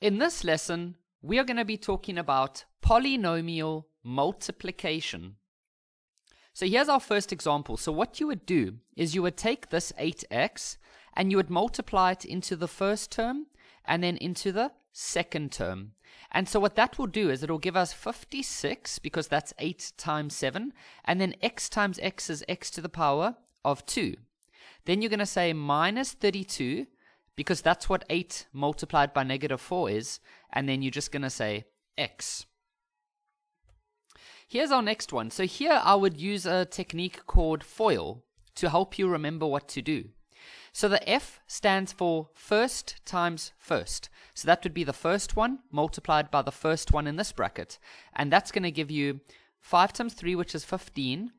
In this lesson, we are going to be talking about polynomial multiplication. So here's our first example. So what you would do is you would take this 8x and you would multiply it into the first term and then into the second term. And so what that will do is it will give us 56 because that's 8 times 7 and then x times x is x to the power of 2. Then you're going to say minus 32 because that's what 8 multiplied by negative 4 is and then you're just going to say x. Here's our next one. So here I would use a technique called FOIL to help you remember what to do. So the F stands for first times first. So that would be the first one multiplied by the first one in this bracket. And that's going to give you 5 times 3, which is 15.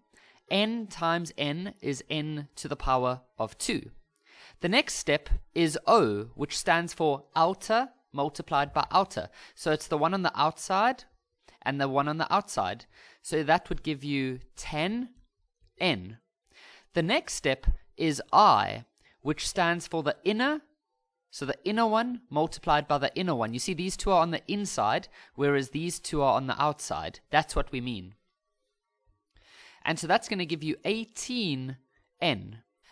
n times n is n to the power of 2. The next step is O, which stands for outer multiplied by outer. So it's the one on the outside and the one on the outside. So that would give you 10n. The next step is I, which stands for the inner. So the inner one multiplied by the inner one. You see, these two are on the inside, whereas these two are on the outside. That's what we mean. And so that's going to give you 18n.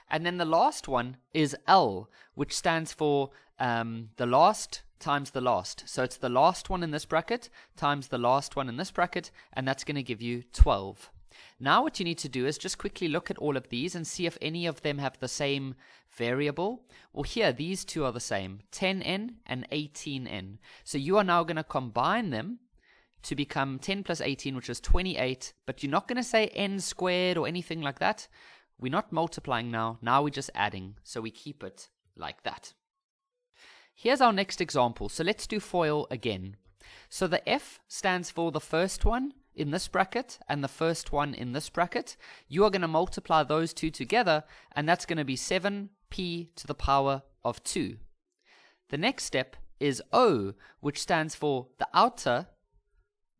And then the last one is L, which stands for um, the last times the last. So it's the last one in this bracket times the last one in this bracket, and that's going to give you 12. Now what you need to do is just quickly look at all of these and see if any of them have the same variable. Well, here, these two are the same, 10n and 18n. So you are now going to combine them to become 10 plus 18, which is 28, but you're not going to say n squared or anything like that. We're not multiplying now. Now we're just adding, so we keep it like that. Here's our next example. So let's do FOIL again. So the F stands for the first one in this bracket and the first one in this bracket. You are going to multiply those two together, and that's going to be 7p to the power of 2. The next step is O, which stands for the outer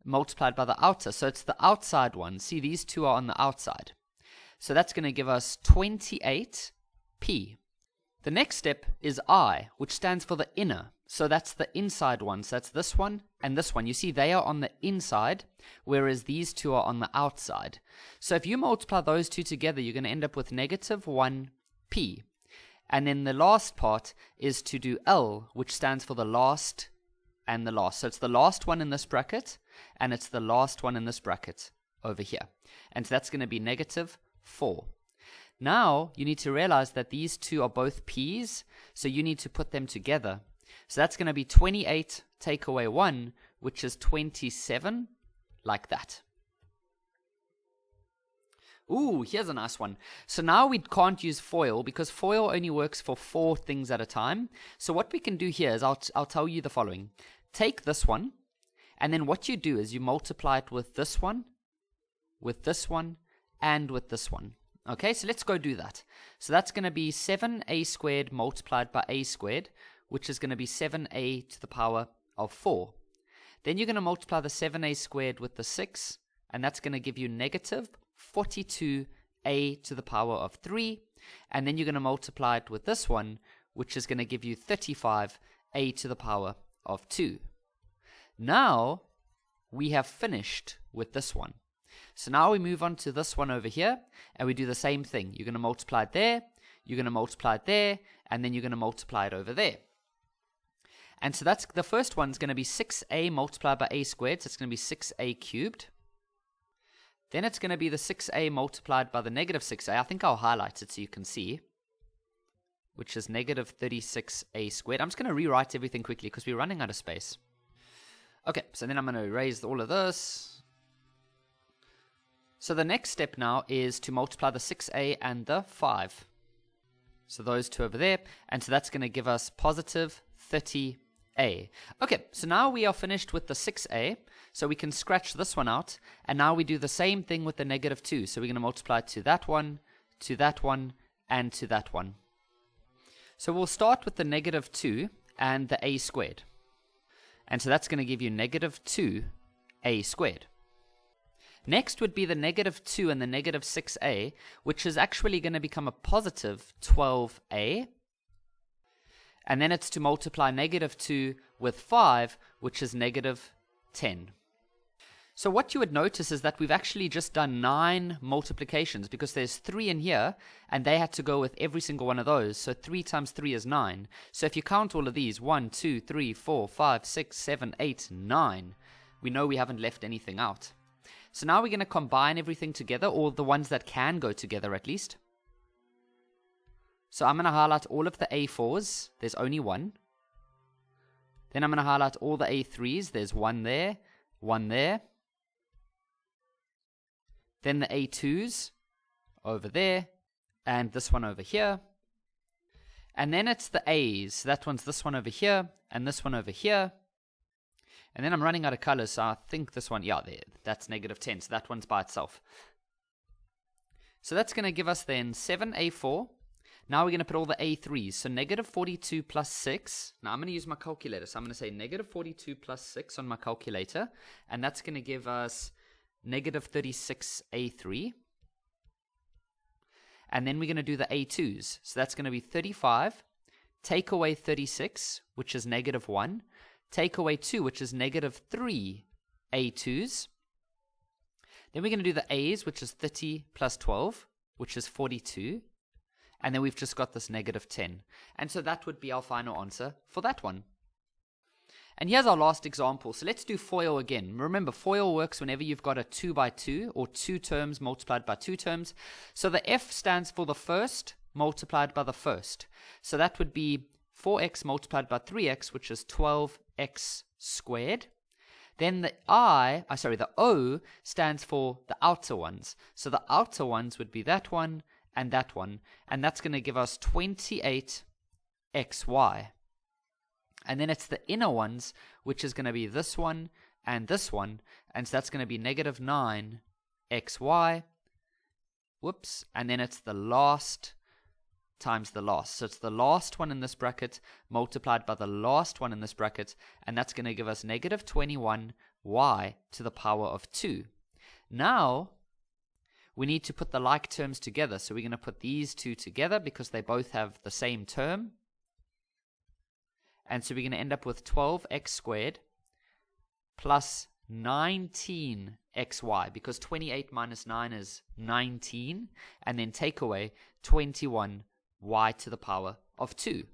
multiplied by the outer. So it's the outside one. See, these two are on the outside. So that's going to give us 28p. The next step is I, which stands for the inner. So that's the inside one. So that's this one and this one. You see, they are on the inside, whereas these two are on the outside. So if you multiply those two together, you're going to end up with negative 1p. And then the last part is to do L, which stands for the last and the last. So it's the last one in this bracket, and it's the last one in this bracket over here. And so that's going to be negative 4. Now you need to realize that these two are both p's, so you need to put them together. So that's going to be 28 take away 1, which is 27, like that. Ooh, here's a nice one. So now we can't use FOIL because FOIL only works for four things at a time. So what we can do here is I'll, I'll tell you the following. Take this one, and then what you do is you multiply it with this one, with this one, and with this one. Okay, so let's go do that. So that's going to be 7a squared multiplied by a squared, which is going to be 7a to the power of 4. Then you're going to multiply the 7a squared with the 6, and that's going to give you negative 42a to the power of 3. And then you're going to multiply it with this one, which is going to give you 35a to the power of 2. Now, we have finished with this one. So now we move on to this one over here, and we do the same thing. You're going to multiply it there, you're going to multiply it there, and then you're going to multiply it over there. And so that's the first one's going to be 6a multiplied by a squared, so it's going to be 6a cubed. Then it's going to be the 6a multiplied by the negative 6a. I think I'll highlight it so you can see, which is negative 36a squared. I'm just going to rewrite everything quickly because we're running out of space. Okay, so then I'm going to erase all of this. So the next step now is to multiply the 6a and the 5. So those two over there. And so that's going to give us positive 30a. Okay, so now we are finished with the 6a. So we can scratch this one out. And now we do the same thing with the negative 2. So we're going to multiply to that one, to that one, and to that one. So we'll start with the negative 2 and the a squared. And so that's going to give you negative 2a squared. Next would be the negative 2 and the negative 6a, which is actually going to become a positive 12a. And then it's to multiply negative 2 with 5, which is negative 10. So what you would notice is that we've actually just done nine multiplications because there's three in here and they had to go with every single one of those. So three times three is nine. So if you count all of these, one, two, three, four, five, six, seven, eight, nine, we know we haven't left anything out. So now we're going to combine everything together, or the ones that can go together at least. So I'm going to highlight all of the A4s. There's only one. Then I'm going to highlight all the A3s. There's one there, one there. Then the A2s over there, and this one over here. And then it's the A's. That one's this one over here, and this one over here. And then I'm running out of colors, so I think this one, yeah, there, that's negative 10. So that one's by itself. So that's going to give us then 7A4. Now we're going to put all the A3s. So negative 42 plus 6. Now I'm going to use my calculator. So I'm going to say negative 42 plus 6 on my calculator. And that's going to give us negative 36a3. And then we're going to do the a2s. So that's going to be 35, take away 36, which is negative 1, take away 2, which is negative 3 a2s. Then we're going to do the a's, which is 30 plus 12, which is 42. And then we've just got this negative 10. And so that would be our final answer for that one. And here's our last example. So let's do FOIL again. Remember, FOIL works whenever you've got a 2 by 2 or two terms multiplied by two terms. So the F stands for the first multiplied by the first. So that would be 4x multiplied by 3x, which is 12x squared. Then the I, uh, sorry, the O stands for the outer ones. So the outer ones would be that one and that one. And that's going to give us 28xy. And then it's the inner ones, which is going to be this one and this one. And so that's going to be negative 9 xy. Whoops. And then it's the last times the last. So it's the last one in this bracket multiplied by the last one in this bracket. And that's going to give us negative 21y to the power of 2. Now, we need to put the like terms together. So we're going to put these two together because they both have the same term. And so we're going to end up with 12x squared plus 19xy because 28 minus 9 is 19 and then take away 21y to the power of 2.